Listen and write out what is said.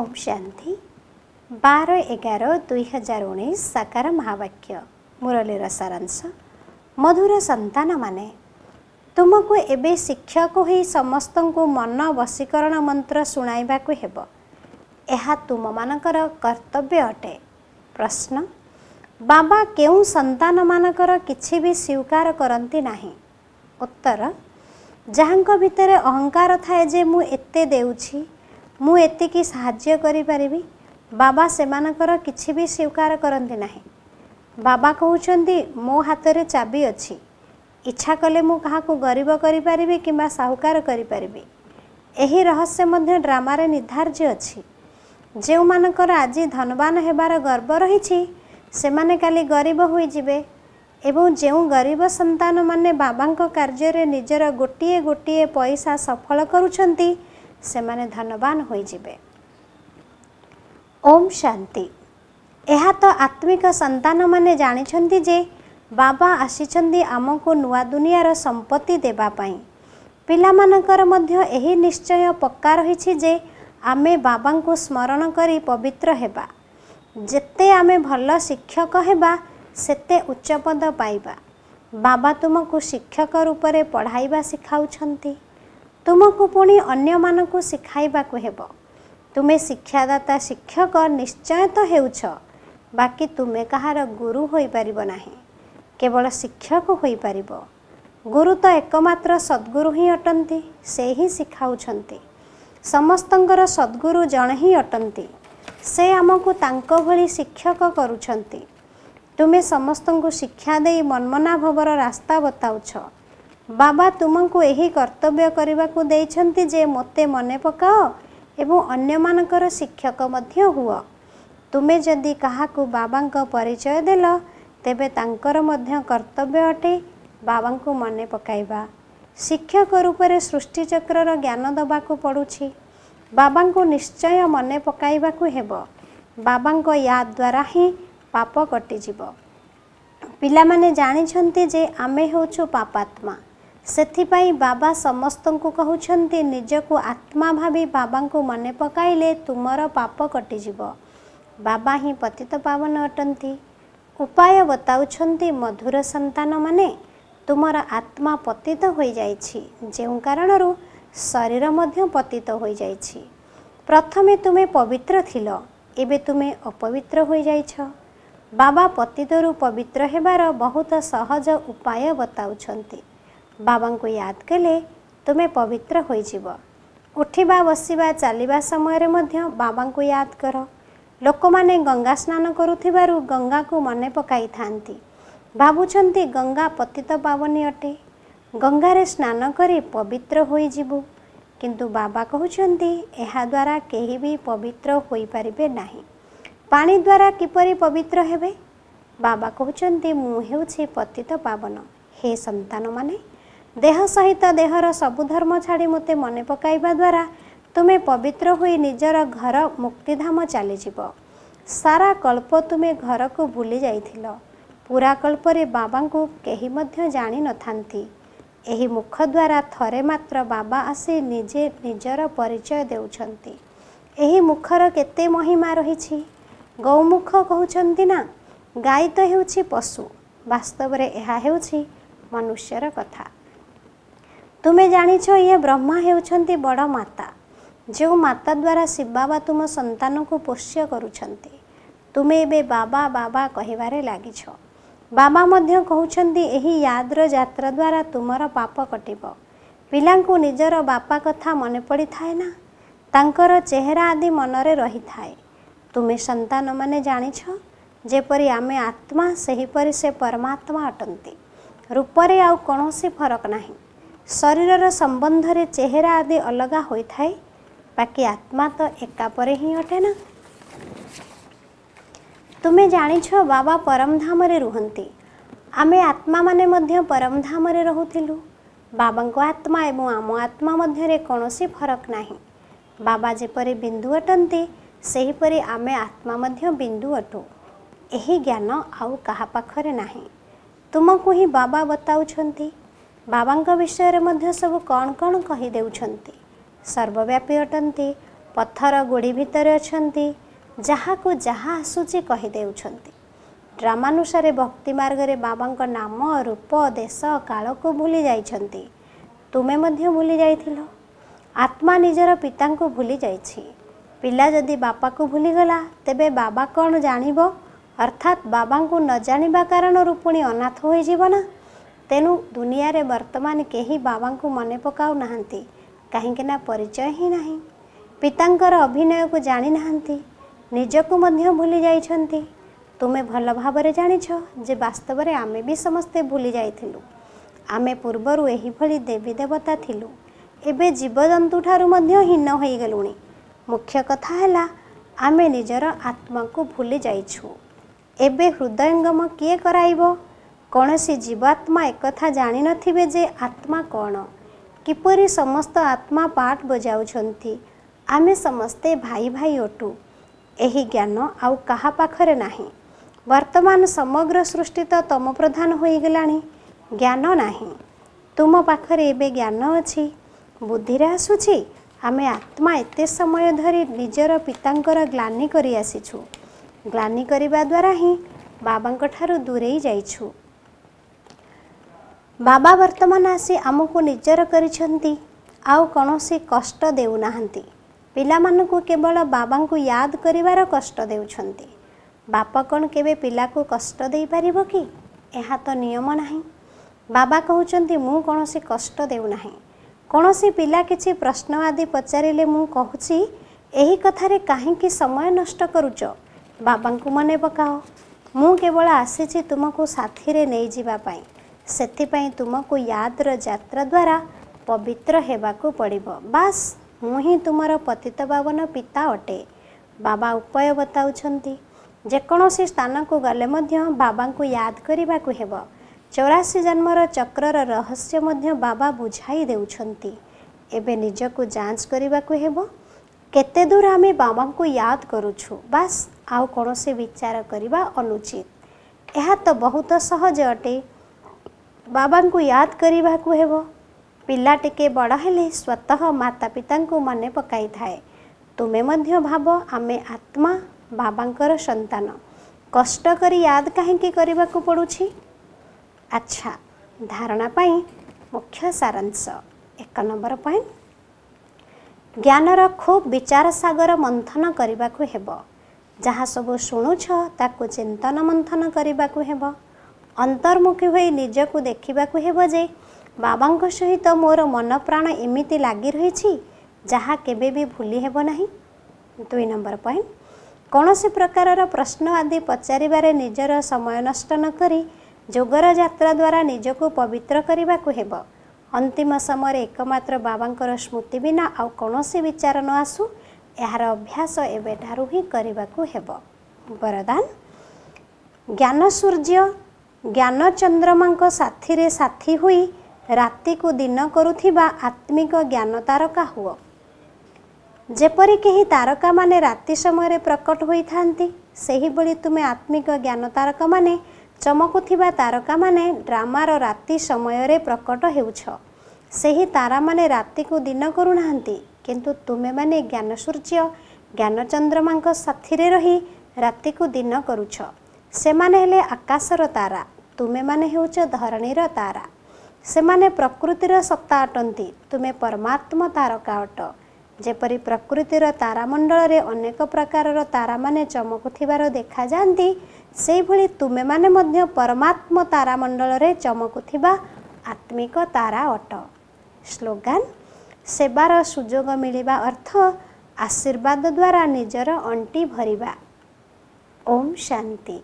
ଓମ୍ ଶାନ୍ତି ବାର ଏଗାର ଦୁଇ ହଜାର ଉଣେଇଶ ସାକାର ମହାବାକ୍ୟ ମୁରଲୀର ସାରାଂଶ ମଧୁର ସନ୍ତାନମାନେ ତୁମକୁ ଏବେ ଶିକ୍ଷକ ହୋଇ ସମସ୍ତଙ୍କୁ ମନ ବଶୀକରଣ ମନ୍ତ୍ର ଶୁଣାଇବାକୁ ହେବ ଏହା ତୁମମାନଙ୍କର କର୍ତ୍ତବ୍ୟ ଅଟେ। ପ୍ରଶ୍ନ ବାବା କେଉଁ ସନ୍ତାନମାନଙ୍କର କିଛି ବି ସ୍ୱୀକାର କରନ୍ତି ନାହିଁ। ଉତ୍ତର ଯାହାଙ୍କ ଭିତରେ ଅହଙ୍କାର ଥାଏ ଯେ ମୁଁ ଏତେ ଦେଉଛି ମୁଁ ଏତିକି ସାହାଯ୍ୟ କରିପାରିବି। ବାବା ସେମାନଙ୍କର କିଛି ବି ସ୍ୱୀକାର କରନ୍ତି ନାହିଁ। ବାବା କହୁଛନ୍ତି ମୋ ହାତରେ ଚାବି ଅଛି। ଇଚ୍ଛା କଲେ ମୁଁ କାହାକୁ ଗରିବ କରିପାରିବି କିମ୍ବା ସାହୁକାର କରିପାରିବି। ଏହି ରହସ୍ୟ ମଧ୍ୟ ଡ୍ରାମାରେ ନିର୍ଦ୍ଧାର୍ଯ୍ୟ ଅଛି। ଯେଉଁମାନଙ୍କର ଆଜି ଧନବାନ ହେବାର ଗର୍ବ ରହିଛି ସେମାନେ କାଲି ଗରିବ ହୋଇଯିବେ ଏବଂ ଯେଉଁ ଗରିବ ସନ୍ତାନମାନେ ବାବାଙ୍କ କାର୍ଯ୍ୟରେ ନିଜର ଗୋଟିଏ ଗୋଟିଏ ପଇସା ସଫଳ କରୁଛନ୍ତି ସେମାନେ ଧନବାନ ହୋଇଯିବେ। ଓମ୍ ଶାନ୍ତି। ଏହା ତ ଆତ୍ମିକ ସନ୍ତାନମାନେ ଜାଣିଛନ୍ତି ଯେ ବାବା ଆସିଛନ୍ତି ଆମକୁ ନୂଆ ଦୁନିଆର ସମ୍ପତ୍ତି ଦେବା ପାଇଁ। ପିଲାମାନଙ୍କର ମଧ୍ୟ ଏହି ନିଶ୍ଚୟ ପକ୍କା ରହିଛି ଯେ ଆମେ ବାବାଙ୍କୁ ସ୍ମରଣ କରି ପବିତ୍ର ହେବା। ଯେତେ ଆମେ ଭଲ ଶିକ୍ଷକ ହେବା ସେତେ ଉଚ୍ଚପଦ ପାଇବା। ବାବା ତୁମକୁ ଶିକ୍ଷକ ରୂପରେ ପଢ଼ାଇବା ଶିଖାଉଛନ୍ତି। ତୁମକୁ ପୁଣି ଅନ୍ୟମାନଙ୍କୁ ଶିଖାଇବାକୁ ହେବ। ତୁମେ ଶିକ୍ଷାଦାତା ଶିକ୍ଷକ ନିଶ୍ଚୟ ତ ହେଉଛ। ବାକି ତୁମେ କାହାର ଗୁରୁ ହୋଇପାରିବ ନାହିଁ। କେବଳ ଶିକ୍ଷକ ହୋଇପାରିବ। ଗୁରୁ ତ ଏକମାତ୍ର ସଦ୍ଗୁରୁ ହିଁ ଅଟନ୍ତି ସେ ହିଁ ଶିଖାଉଛନ୍ତି। ସମସ୍ତଙ୍କର ସଦ୍ଗୁରୁ ଜଣେ ହିଁ ଅଟନ୍ତି। ସେ ଆମକୁ ତାଙ୍କ ଭଳି ଶିକ୍ଷକ କରୁଛନ୍ତି। ତୁମେ ସମସ୍ତଙ୍କୁ ଶିକ୍ଷା ଦେଇ ମନ୍ମନା ଭବର ରାସ୍ତା ବତାଉଛ। ବାବା ତୁମକୁ ଏହି କର୍ତ୍ତବ୍ୟ କରିବାକୁ ଦେଇଛନ୍ତି ଯେ ମୋତେ ମନେ ପକାଅ ଏବଂ ଅନ୍ୟମାନଙ୍କର ଶିକ୍ଷକ ମଧ୍ୟ ହୁଅ। ତୁମେ ଯଦି କାହାକୁ ବାବାଙ୍କ ପରିଚୟ ଦେଲ ତେବେ ତାଙ୍କର ମଧ୍ୟ କର୍ତ୍ତବ୍ୟ ଅଟେ ବାବାଙ୍କୁ ମନେ ପକାଇବା। ଶିକ୍ଷକ ରୂପରେ ସୃଷ୍ଟିଚକ୍ରର ଜ୍ଞାନ ଦେବାକୁ ପଡ଼ୁଛି। ବାବାଙ୍କୁ ନିଶ୍ଚୟ ମନେ ପକାଇବାକୁ ହେବ। ବାବାଙ୍କ ୟା ଦ୍ୱାରା ହିଁ ପାପ କଟିଯିବ। ପିଲାମାନେ ଜାଣିଛନ୍ତି ଯେ ଆମେ ହେଉଛୁ ପାପାତ୍ମା। ସେଥିପାଇଁ ବାବା ସମସ୍ତଙ୍କୁ କହୁଛନ୍ତି ନିଜକୁ ଆତ୍ମା ଭାବି ବାବାଙ୍କୁ ମନେ ପକାଇଲେ ତୁମର ପାପ କଟିଯିବ। ବାବା ହିଁ ପତିତ ପାବନ ଅଟନ୍ତି। ଉପାୟ ବତାଉଛନ୍ତି ମଧୁର ସନ୍ତାନମାନେ ତୁମର ଆତ୍ମା ପତିତ ହୋଇଯାଇଛି। ଯେଉଁ କାରଣରୁ ଶରୀର ମଧ୍ୟ ପତିତ ହୋଇଯାଇଛି। ପ୍ରଥମେ ତୁମେ ପବିତ୍ର ଥିଲ ଏବେ ତୁମେ ଅପବିତ୍ର ହୋଇଯାଇଛ। ବାବା ପତିତରୁ ପବିତ୍ର ହେବାର ବହୁତ ସହଜ ଉପାୟ ବତାଉଛନ୍ତି। ବାବାଙ୍କୁ ୟାଦ କଲେ ତୁମେ ପବିତ୍ର ହୋଇଯିବ। ଉଠିବା ବସିବା ଚାଲିବା ସମୟରେ ମଧ୍ୟ ବାବାଙ୍କୁ ୟାଦ କର। ଲୋକମାନେ ଗଙ୍ଗା ସ୍ନାନ କରୁଥିବାରୁ ଗଙ୍ଗାକୁ ମନେ ପକାଇଥାନ୍ତି। ଭାବୁଛନ୍ତି ଗଙ୍ଗା ପତିତ ପାବନୀ ଅଟେ। ଗଙ୍ଗାରେ ସ୍ନାନ କରି ପବିତ୍ର ହୋଇଯିବୁ। କିନ୍ତୁ ବାବା କହୁଛନ୍ତି ଏହାଦ୍ୱାରା କେହି ବି ପବିତ୍ର ହୋଇପାରିବେ ନାହିଁ। ପାଣି ଦ୍ୱାରା କିପରି ପବିତ୍ର ହେବେ? ବାବା କହୁଛନ୍ତି ମୁଁ ହେଉଛି ପତିତ ପାବନ। ହେ ସନ୍ତାନମାନେ ଦେହ ସହିତ ଦେହର ସବୁ ଧର୍ମ ଛାଡ଼ି ମୋତେ ମନେ ପକାଇବା ଦ୍ୱାରା ତୁମେ ପବିତ୍ର ହୋଇ ନିଜର ଘର ମୁକ୍ତିଧାମ ଚାଲିଯିବ। ସାରା କଳ୍ପ ତୁମେ ଘରକୁ ଭୁଲି ଯାଇଥିଲ। ପୁରା କଳ୍ପରେ ବାବାଙ୍କୁ କେହି ମଧ୍ୟ ଜାଣିନଥାନ୍ତି ଏହି ମୁଖ ଦ୍ୱାରା ଥରେ ମାତ୍ର ବାବା ଆସି ନିଜେ ନିଜର ପରିଚୟ ଦେଉଛନ୍ତି। ଏହି ମୁଖର କେତେ ମହିମା ରହିଛି? ଗୌମୁଖ କହୁଛନ୍ତି ନା ଗାଈ ତ ହେଉଛି ପଶୁ। ବାସ୍ତବରେ ଏହା ହେଉଛି ମନୁଷ୍ୟର କଥା। ତୁମେ ଜାଣିଛ ଇଏ ବ୍ରହ୍ମା ହେଉଛନ୍ତି ବଡ଼ ମାତା। ଯେଉଁ ମାତା ଦ୍ୱାରା ଶିବ ବାବା ତୁମ ସନ୍ତାନକୁ ପୋଷ୍ୟ କରୁଛନ୍ତି। ତୁମେ ଏବେ ବାବା ବାବା କହିବାରେ ଲାଗିଛ। ବାବା ମଧ୍ୟ କହୁଛନ୍ତି ଏହି ୟାଦର ଯାତ୍ରା ଦ୍ୱାରା ତୁମର ପାପ କଟିବ। ପିଲାଙ୍କୁ ନିଜର ବାପା କଥା ମନେ ପଡ଼ିଥାଏ ନା? ତାଙ୍କର ଚେହେରା ଆଦି ମନରେ ରହିଥାଏ। ତୁମେ ସନ୍ତାନମାନେ ଜାଣିଛ ଯେପରି ଆମେ ଆତ୍ମା ସେହିପରି ସେ ପରମାତ୍ମା ଅଟନ୍ତି। ରୂପରେ ଆଉ କୌଣସି ଫରକ ନାହିଁ। ଶରୀରର ସମ୍ବନ୍ଧରେ ଚେହେରା ଆଦି ଅଲଗା ହୋଇଥାଏ। ବାକି ଆତ୍ମା ତ ଏକା ପରେ ହିଁ ଅଟେ ନା? ତୁମେ ଜାଣିଛ ବାବା ପରମଧାମରେ ରୁହନ୍ତି। ଆମେ ଆତ୍ମାମାନେ ମଧ୍ୟ ପରମଧାମରେ ରହୁଥିଲୁ। ବାବାଙ୍କ ଆତ୍ମା ଏବଂ ଆମ ଆତ୍ମା ମଧ୍ୟରେ କୌଣସି ଫରକ ନାହିଁ। ବାବା ଯେପରି ବିନ୍ଦୁ ଅଟନ୍ତି ସେହିପରି ଆମେ ଆତ୍ମା ମଧ୍ୟ ବିନ୍ଦୁ ଅଟୁ। ଏହି ଜ୍ଞାନ ଆଉ କାହା ପାଖରେ ନାହିଁ। ତୁମକୁ ହିଁ ବାବା ବତାଉଛନ୍ତି। ବାବାଙ୍କ ବିଷୟରେ ମଧ୍ୟ ସବୁ କ'ଣ କ'ଣ କହିଦେଉଛନ୍ତି ସର୍ବବ୍ୟାପୀ ଅଟନ୍ତି ପଥର ଗୋଡ଼ି ଭିତରେ ଅଛନ୍ତି ଯାହାକୁ ଯାହା ଆସୁଛି କହିଦେଉଛନ୍ତି ଡ୍ରାମାନୁସାରେ ଭକ୍ତି ମାର୍ଗରେ ବାବାଙ୍କ ନାମ ରୂପ ଦେଶ କାଳକୁ ଭୁଲି ଯାଇଛନ୍ତି। ତୁମେ ମଧ୍ୟ ଭୁଲି ଯାଇଥିଲ। ଆତ୍ମା ନିଜର ପିତାଙ୍କୁ ଭୁଲି ଯାଇଛି। ପିଲା ଯଦି ବାପାକୁ ଭୁଲିଗଲା ତେବେ ବାବା କ'ଣ ଜାଣିବ? ଅର୍ଥାତ୍ ବାବାଙ୍କୁ ନ ଜାଣିବା କାରଣରୁ ପୁଣି ଅନାଥ ହୋଇଯିବ ନା? ତେଣୁ ଦୁନିଆରେ ବର୍ତ୍ତମାନ କେହି ବାବାଙ୍କୁ ମନେ ପକାଉନାହାନ୍ତି କାହିଁକି ନା ପରିଚୟ ହିଁ ନାହିଁ। ପିତାଙ୍କର ଅଭିନୟକୁ ଜାଣିନାହାନ୍ତି ନିଜକୁ ମଧ୍ୟ ଭୁଲି ଯାଇଛନ୍ତି। ତୁମେ ଭଲ ଭାବରେ ଜାଣିଛ ଯେ ବାସ୍ତବରେ ଆମେ ବି ସମସ୍ତେ ଭୁଲି ଯାଇଥିଲୁ। ଆମେ ପୂର୍ବରୁ ଏହିଭଳି ଦେବୀ ଦେବତା ଥିଲୁ। ଏବେ ଜୀବଜନ୍ତୁଠାରୁ ମଧ୍ୟ ହୀନ ହୋଇଗଲୁଣି। ମୁଖ୍ୟ କଥା ହେଲା ଆମେ ନିଜର ଆତ୍ମାକୁ ଭୁଲି ଯାଇଛୁ। ଏବେ ହୃଦୟଙ୍ଗମ କିଏ କରାଇବ? କୌଣସି ଜୀବାତ୍ମା ଏକଥା ଜାଣିନଥିବେ ଯେ ଆତ୍ମା କ'ଣ? କିପରି ସମସ୍ତ ଆତ୍ମା ପାଠ ବଜାଉଛନ୍ତି ଆମେ ସମସ୍ତେ ଭାଇ ଭାଇ ଅଟୁ। ଏହି ଜ୍ଞାନ ଆଉ କାହା ପାଖରେ ନାହିଁ। ବର୍ତ୍ତମାନ ସମଗ୍ର ସୃଷ୍ଟି ତ ତମ ପ୍ରଧାନ ହୋଇଗଲାଣି। ଜ୍ଞାନ ନାହିଁ। ତୁମ ପାଖରେ ଏବେ ଜ୍ଞାନ ଅଛି। ବୁଦ୍ଧିରେ ଆସୁଛି। ଆମେ ଆତ୍ମା ଏତେ ସମୟ ଧରି ନିଜର ପିତାଙ୍କର ଗ୍ଲାନି କରି ଆସିଛୁ। ଗ୍ଲାନି କରିବା ଦ୍ୱାରା ହିଁ ବାବାଙ୍କ ଠାରୁ ଦୂରେଇ ଯାଇଛୁ। ବାବା ବର୍ତ୍ତମାନ ଆସି ଆମକୁ ନିଜର କରିଛନ୍ତି। ଆଉ କୌଣସି କଷ୍ଟ ଦେଉନାହାନ୍ତି। ପିଲାମାନଙ୍କୁ କେବଳ ବାବାଙ୍କୁ ୟାଦ କରିବାର କଷ୍ଟ ଦେଉଛନ୍ତି। ବାପା କ'ଣ କେବେ ପିଲାକୁ କଷ୍ଟ ଦେଇପାରିବ କି? ଏହା ତ ନିୟମ ନାହିଁ। ବାବା କହୁଛନ୍ତି ମୁଁ କୌଣସି କଷ୍ଟ ଦେଉନାହିଁ। କୌଣସି ପିଲା କିଛି ପ୍ରଶ୍ନ ଆଦି ପଚାରିଲେ ମୁଁ କହୁଛି ଏହି କଥାରେ କାହିଁକି ସମୟ ନଷ୍ଟ କରୁଛ? ବାବାଙ୍କୁ ମନେ ପକାଅ। ମୁଁ କେବଳ ଆସିଛି ତୁମକୁ ସାଥିରେ ନେଇଯିବା ପାଇଁ। ସେଥିପାଇଁ ତୁମକୁ ୟାଦର ଯାତ୍ରା ଦ୍ୱାରା ପବିତ୍ର ହେବାକୁ ପଡ଼ିବ। ବାସ୍ ମୁଁ ହିଁ ତୁମର ପତିତପାବନ ପିତା ଅଟେ। ବାବା ଉପାୟ ବତାଉଛନ୍ତି। ଯେକୌଣସି ସ୍ଥାନକୁ ଗଲେ ମଧ୍ୟ ବାବାଙ୍କୁ ୟାଦ କରିବାକୁ ହେବ। ଚଉରାଶୀ ଜନ୍ମର ଚକ୍ରର ରହସ୍ୟ ମଧ୍ୟ ବାବା ବୁଝାଇ ଦେଉଛନ୍ତି। ଏବେ ନିଜକୁ ଯାଞ୍ଚ କରିବାକୁ ହେବ। କେତେ ଦୂର ଆମେ ବାବାଙ୍କୁ ୟାଦ କରୁଛୁ? ବାସ୍ ଆଉ କୌଣସି ବିଚାର କରିବା ଅନୁଚିତ। ଏହା ତ ବହୁତ ସହଜ ଅଟେ। ବାବାଙ୍କୁ ୟାଦ କରିବାକୁ ହେବ। ପିଲା ଟିକେ ବଡ଼ ହେଲେ ସ୍ୱତଃ ମାତା ପିତାଙ୍କୁ ମନେ ପକାଇଥାଏ। ତୁମେ ମଧ୍ୟ ଭାବ ଆମେ ଆତ୍ମା ବାବାଙ୍କର ସନ୍ତାନ। କଷ୍ଟ କରି ୟାଦ କାହିଁକି କରିବାକୁ ପଡ଼ୁଛି? ଆଚ୍ଛା ଧାରଣା ପାଇଁ ମୁଖ୍ୟ ସାରାଂଶ। ଏକ ନମ୍ବର ପଏଣ୍ଟ। ଜ୍ଞାନର ଖୁବ୍ ବିଚାର ସାଗର ମନ୍ଥନ କରିବାକୁ ହେବ। ଯାହା ସବୁ ଶୁଣୁଛ ତାକୁ ଚିନ୍ତନ ମନ୍ଥନ କରିବାକୁ ହେବ। ଅନ୍ତର୍ମୁଖୀ ହୋଇ ନିଜକୁ ଦେଖିବାକୁ ହେବ ଯେ ବାବାଙ୍କ ସହିତ ମୋର ମନ ପ୍ରାଣ ଏମିତି ଲାଗି ରହିଛି ଯାହା କେବେ ବି ଭୁଲି ହେବ ନାହିଁ। ଦୁଇ ନମ୍ବର ପଏଣ୍ଟ। କୌଣସି ପ୍ରକାରର ପ୍ରଶ୍ନ ଆଦି ପଚାରିବାରେ ନିଜର ସମୟ ନଷ୍ଟ ନ କରି ଯୋଗର ଯାତ୍ରା ଦ୍ୱାରା ନିଜକୁ ପବିତ୍ର କରିବାକୁ ହେବ। ଅନ୍ତିମ ସମୟରେ ଏକମାତ୍ର ବାବାଙ୍କର ସ୍ମୃତି ବିନା ଆଉ କୌଣସି ବିଚାର ନ ଆସୁ ଏହାର ଅଭ୍ୟାସ ଏବେଠାରୁ ହିଁ କରିବାକୁ ହେବ। ବରଦାନ। ଜ୍ଞାନ ସୂର୍ଯ୍ୟ ଜ୍ଞାନ ଚନ୍ଦ୍ରମାଙ୍କ ସାଥିରେ ସାଥୀ ହୋଇ ରାତିକୁ ଦିନ କରୁଥିବା ଆତ୍ମିକ ଜ୍ଞାନ ତାରକା ହୁଅ। ଯେପରି କେହି ତାରକାମାନେ ରାତି ସମୟରେ ପ୍ରକଟ ହୋଇଥାନ୍ତି ସେହିଭଳି ତୁମେ ଆତ୍ମିକ ଜ୍ଞାନ ତାରକାମାନେ ଚମକୁଥିବା ତାରକାମାନେ ଡ୍ରାମାର ରାତି ସମୟରେ ପ୍ରକଟ ହେଉଛ। ସେହି ତାରାମାନେ ରାତିକୁ ଦିନ କରୁନାହାନ୍ତି କିନ୍ତୁ ତୁମେମାନେ ଜ୍ଞାନ ସୂର୍ଯ୍ୟ ଜ୍ଞାନ ଚନ୍ଦ୍ରମାଙ୍କ ସାଥିରେ ରହି ରାତିକୁ ଦିନ କରୁଛ। ସେମାନେ ହେଲେ ଆକାଶର ତାରା। ତୁମେମାନେ ହେଉଛ ଧରଣୀର ତାରା। ସେମାନେ ପ୍ରକୃତିର ସତ୍ତା ଅଟନ୍ତି ତୁମେ ପରମାତ୍ମ ତାରକା ଅଟ। ଯେପରି ପ୍ରକୃତିର ତାରାମଣ୍ଡଳରେ ଅନେକ ପ୍ରକାରର ତାରାମାନେ ଚମକୁଥିବାର ଦେଖାଯାଆନ୍ତି ସେହିଭଳି ତୁମେମାନେ ମଧ୍ୟ ପରମାତ୍ମ ତାରାମଣ୍ଡଳରେ ଚମକୁଥିବା ଆତ୍ମିକ ତାରା ଅଟ। ସ୍ଲୋଗାନ ସେବାର ସୁଯୋଗ ମିଳିବା ଅର୍ଥ ଆଶୀର୍ବାଦ ଦ୍ୱାରା ନିଜର ଅଣ୍ଟି ଭରିବା। ଓମ୍ ଶାନ୍ତି।